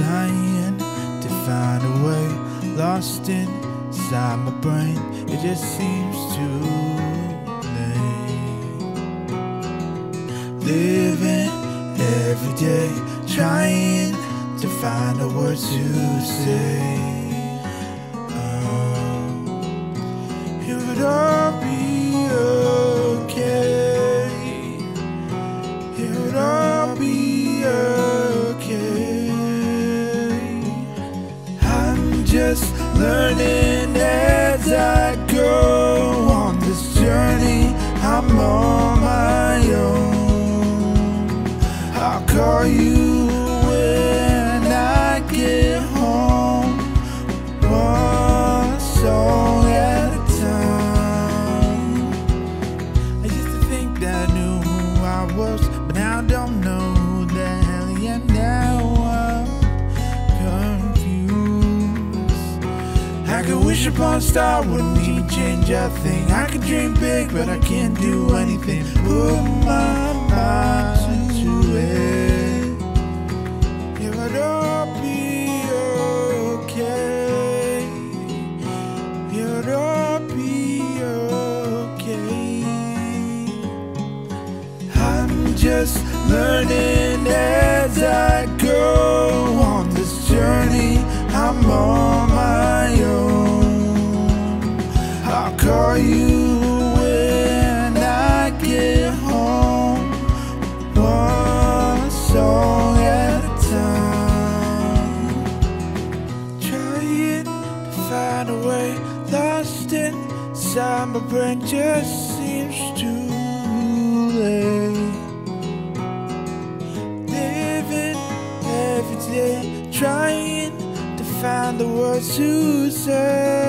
trying to find a way lost inside my brain. It just seems too late. Living every day trying to find a word to say. Just learning as I go on this journey. I'm on my own. I'll call you wish upon a star, wouldn't even change a thing. I could dream big, but I can't do anything. Put my mind to it. It would all be okay. It would all be okay. I'm just learning find a way, lost inside my brain, just seems too late. Living every day, trying to find the words to say.